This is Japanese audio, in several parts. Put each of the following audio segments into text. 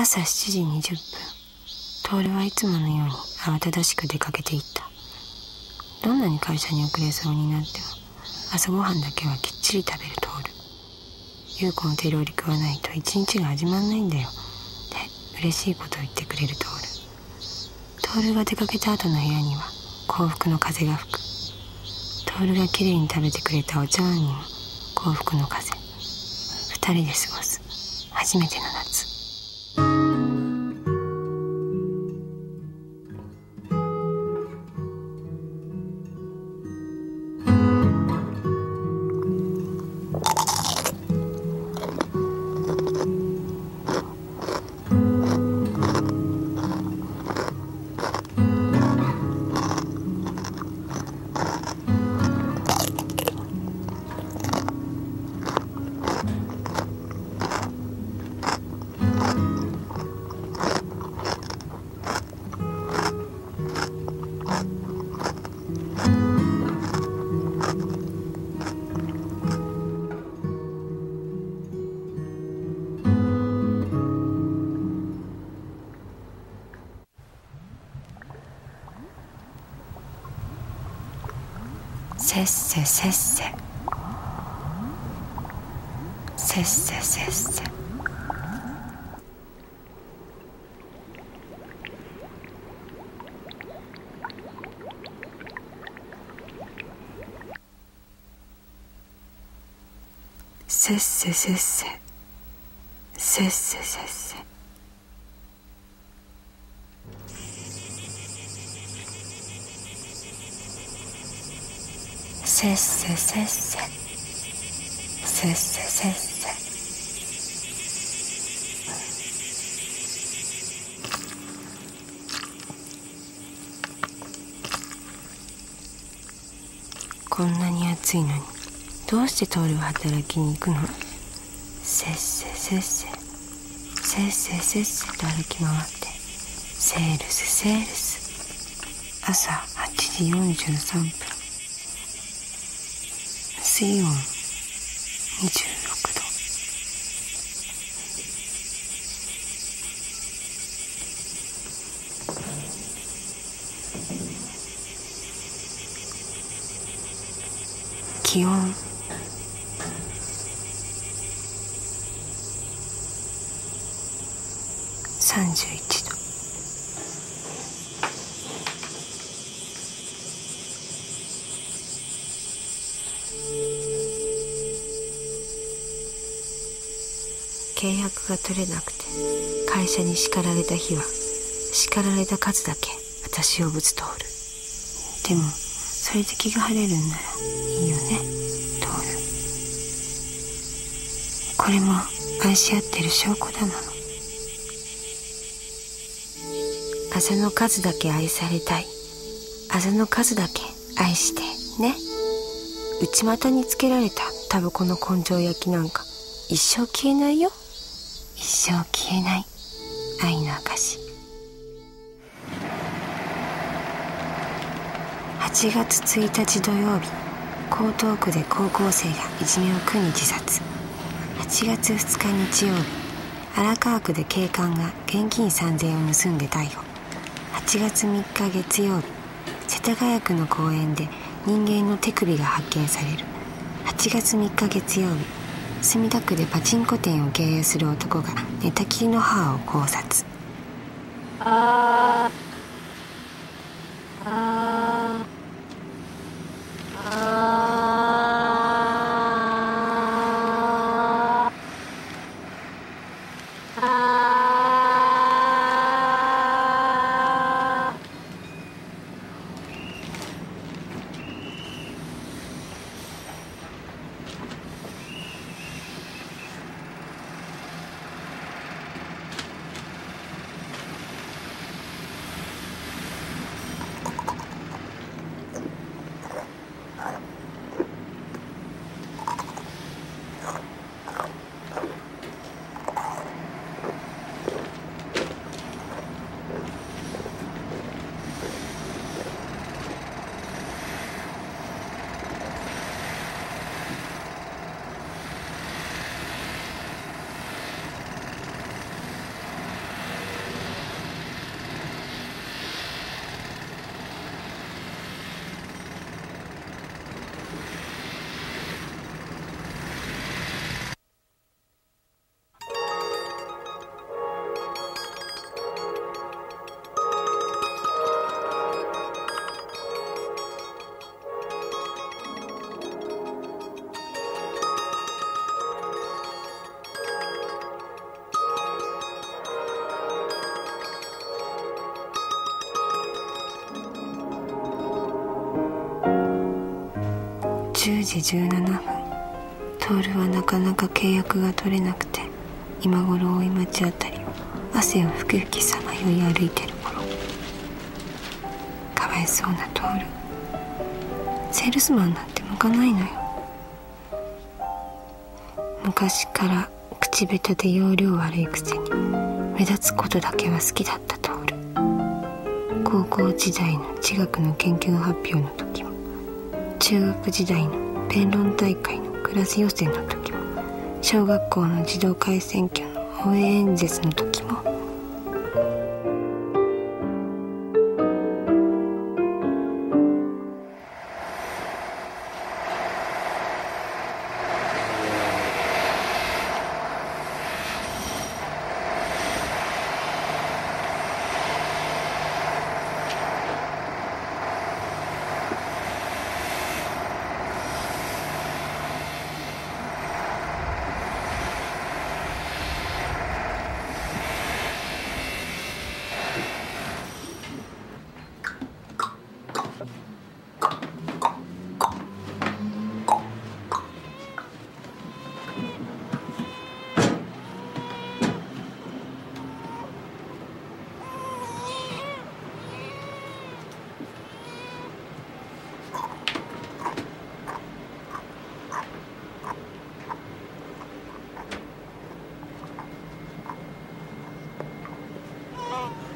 朝7時20分。徹はいつものように慌ただしく出かけていった。どんなに会社に遅れそうになっても朝ごはんだけはきっちり食べる徹。優子の手料理食わないと一日が始まんないんだよ。って嬉しいことを言ってくれる徹。徹が出かけた後の部屋には幸福の風が吹く。徹がきれいに食べてくれたお茶碗にも幸福の風。二人で過ごす。初めての夏。sesse sesse. Sesse sesse. Sesse sesse. Sesse sesse. せっせせっせ。せっせせっせ。こんなに暑いのに。どうしてトールは働きに行くの？せっせせっせせ。っせせっせと歩き回ってセールスセールス朝8時43分水温26度。気温。契約が取れなくて会社に叱られた日は叱られた数だけ私をぶつ通る。でもそれで気が晴れるんならいいよね通る。これも愛し合ってる証拠だもの。あざの数だけ愛されたい。あざの数だけ愛してね。内股につけられた。タバコの根性焼きなんか一生消えないよ。生消えない愛の証8月1日土曜日江東区で高校生がいじめを苦に自殺。8月2日日曜日荒川区で警官が現金3000円を盗んで逮捕。8月3日月曜日世田谷区の公園で人間の手首が発見される。8月3日月曜日墨田区でパチンコ店を経営する男が寝たきりの母を考察。ああ時17分。徹はなかなか契約が取れなくて今頃大井町あたりを汗をふきふきさまよい歩いてる頃。かわいそうな徹セールスマンなんて向かないのよ。昔から口下手で容量悪いくせに目立つことだけは好きだった徹高校時代の地学の研究発表の時も中学時代の弁論大会のクラス予選の時も小学校の児童会選挙の応援演説の時も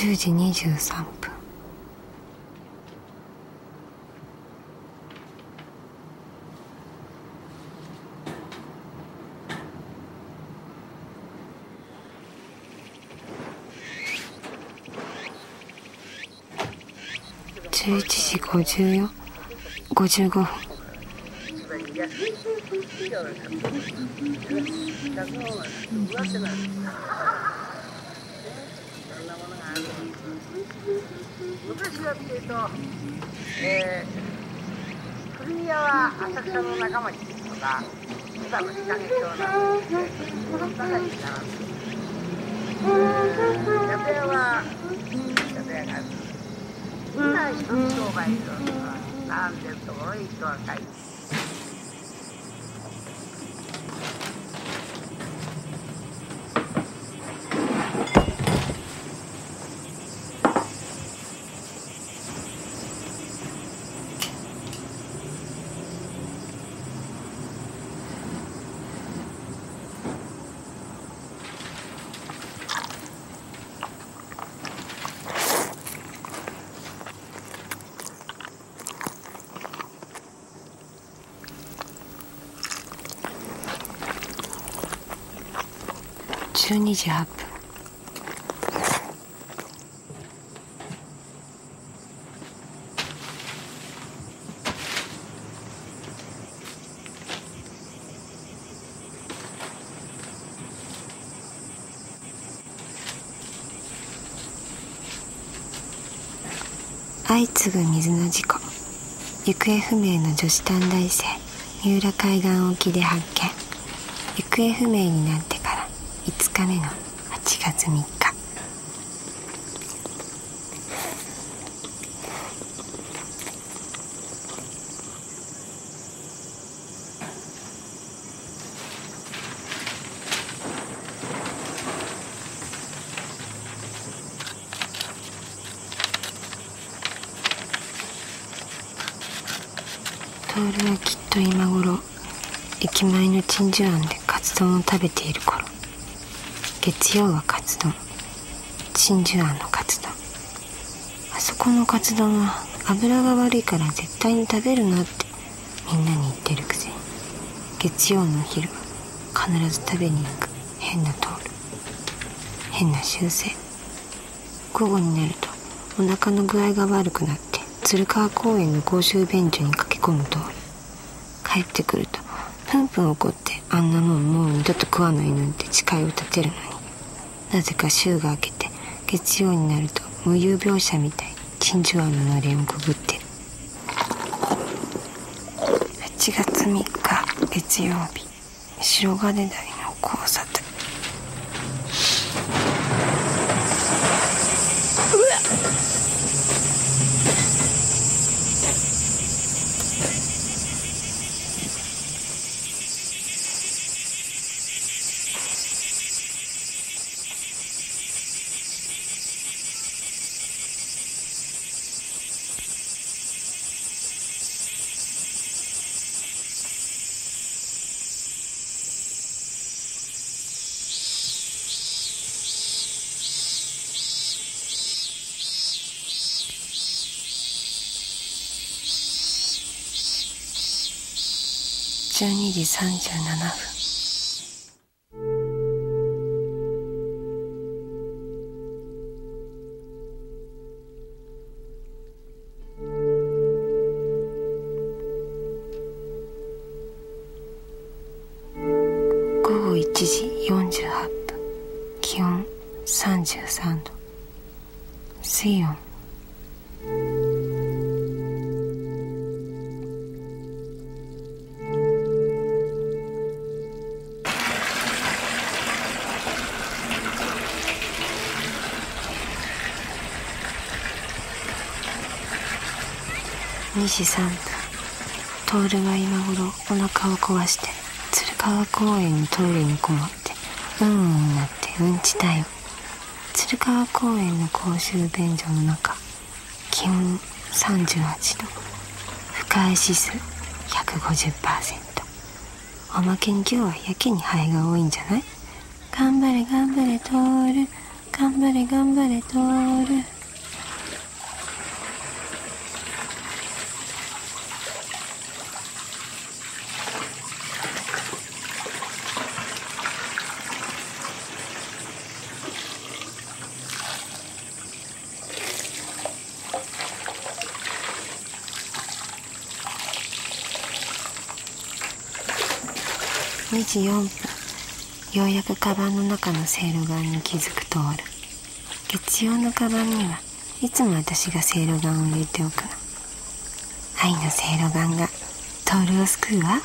10時23分。11時54 55分。昔はっていうと、えー、クリミアは浅草の仲間ですとか、今の日陰町なんですけど、この中に並んで宿屋は宿屋がある。今一つ商売の並んでるところに人が帰って。12時8分相次ぐ水の事故。行方不明の女子短大生。三浦海岸沖で発見。行方不明になって5日目の8月3日徹はきっと今頃駅前の鎮守庵でカツ丼を食べている頃曜はカツ丼。鎮守庵のカツ丼。あそこのカツ丼は油が悪いから絶対に食べるなってみんなに言ってるくせに。月曜のお昼は必ず食べに行く。変な通る変な習性午後になるとお腹の具合が悪くなって鶴川公園の公衆便所に駆け込む通り。帰ってくるとプンプン怒ってあんなもんもう二度と食わないなんて誓いを立てるのになぜか週が明けて月曜になると無遊病者みたいに鎮守網ののれんをくぐってる。8月3日月曜日。白金台の交差点。うわっ時37分。午後1時48分気温33度水温2時3分徹は今頃お腹を壊して鶴川公園のトイレにこもってうんうんになってうんちタイム鶴川公園の公衆便所の中気温38度。不快指数150%おまけに今日はやけにハエが多いんじゃない？頑張れ頑張れトール。頑張れ頑張れト時4分。ようやくカバンの中のせいろガンに気づく通る。月曜のカバンにはいつも私がせいろガンを入れておく。愛のせいろガンがトールを救うわ。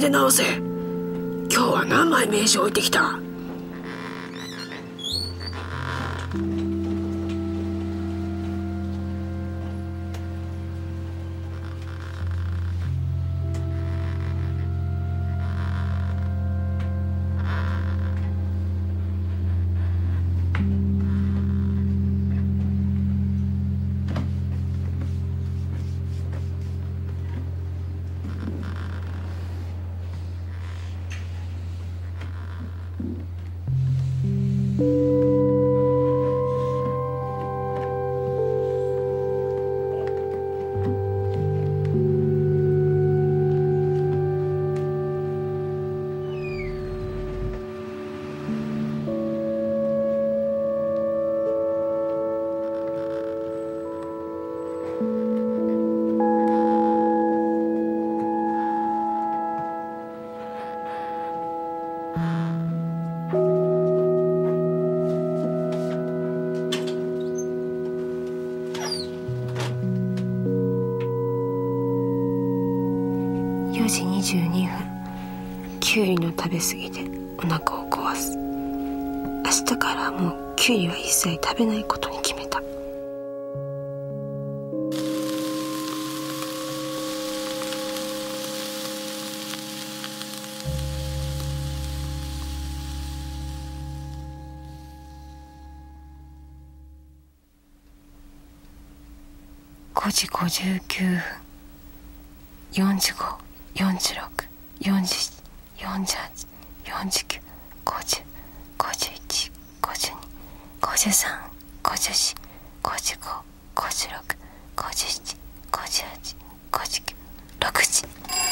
で直せ。今日は何枚名刺置いてきた？分きゅうりの食べ過ぎでお腹を壊す。明日からもうきゅうりは一切食べないことに決めた。5時59分。454647、48、49、50、51、52、53、54、55、56、57、58、59、60…。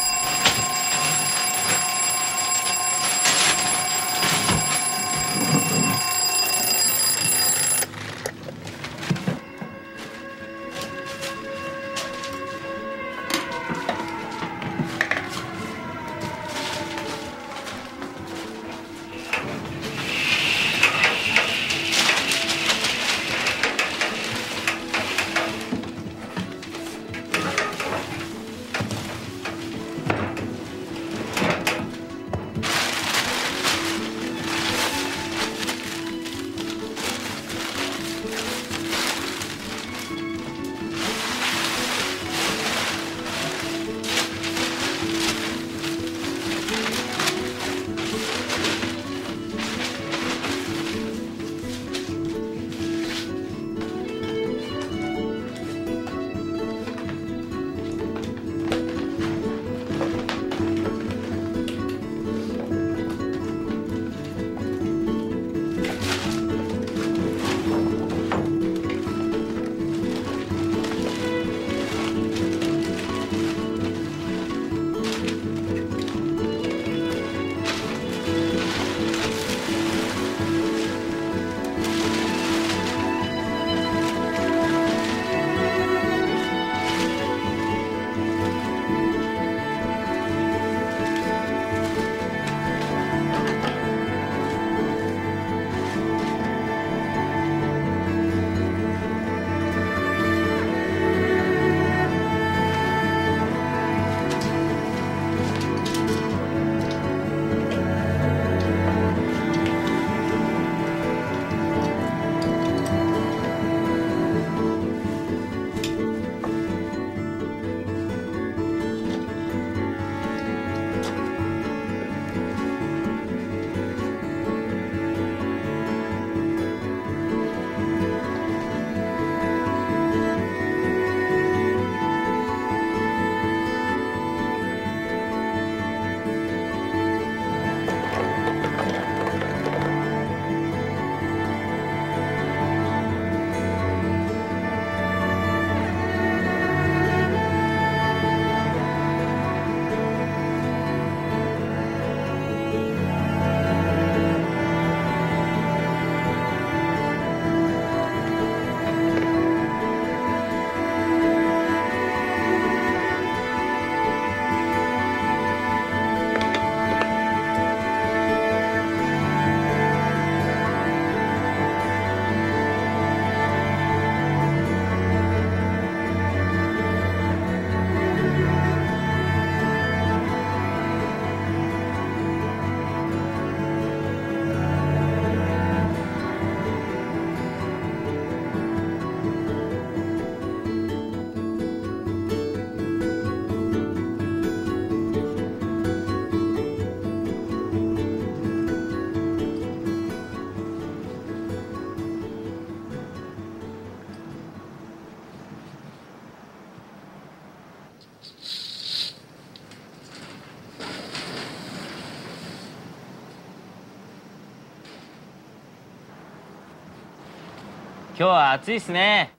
今日は暑いっすね。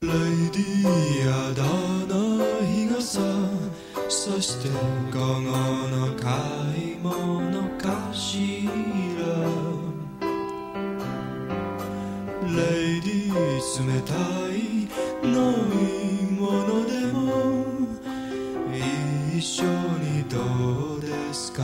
レイディーアだな日傘そして午後の買い物かしらレイディー冷たい飲み物でも一緒にどうですか？